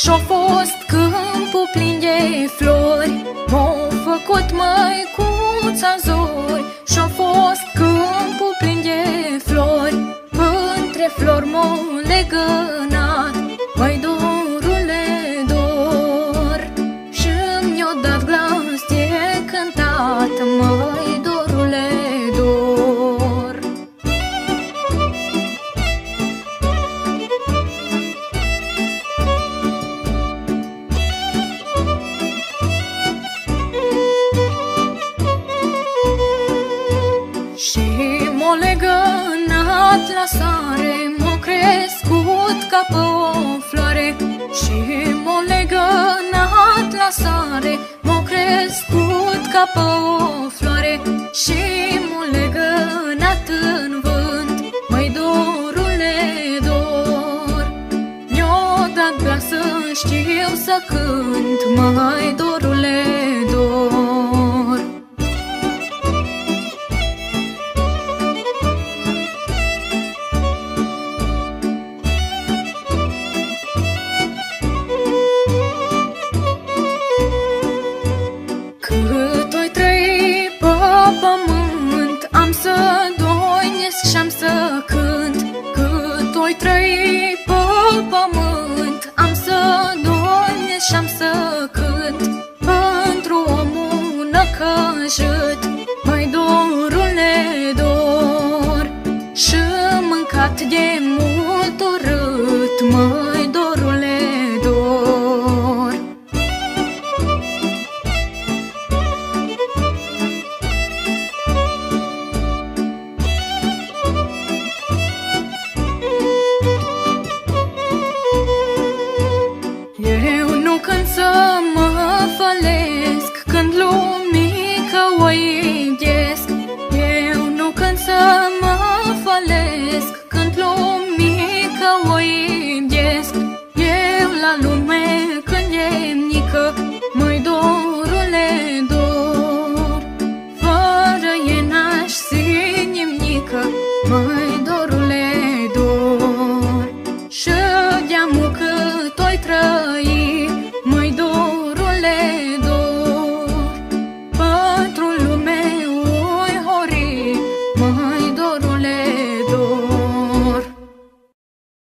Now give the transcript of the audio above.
Și-a fost câmpul plin de flori. M-au făcut măicuța zori Și-a fost câmpul plin de flori. Între flori m-au legănat legănat la sare M-o crescut ca pe o floare Și m-o legănat la sare. M-o crescut ca pe o floare Și m-o legănat în vânt. Măi dorule dor Mi-o dat glas să știu să cânt. Măi dorule dor Cât oi trăi pe pământ Am să doinesc și am să cânt. Pentru omul năcăjit Măi dorule dor. Și mâncat de mult urât Măi mă falesc Când lumică o iubesc Eu nu când să mă falesc Când lumică o iubesc Eu la lume când e mică Măi dorule dor. Fără e n-aș simnică Măi dor.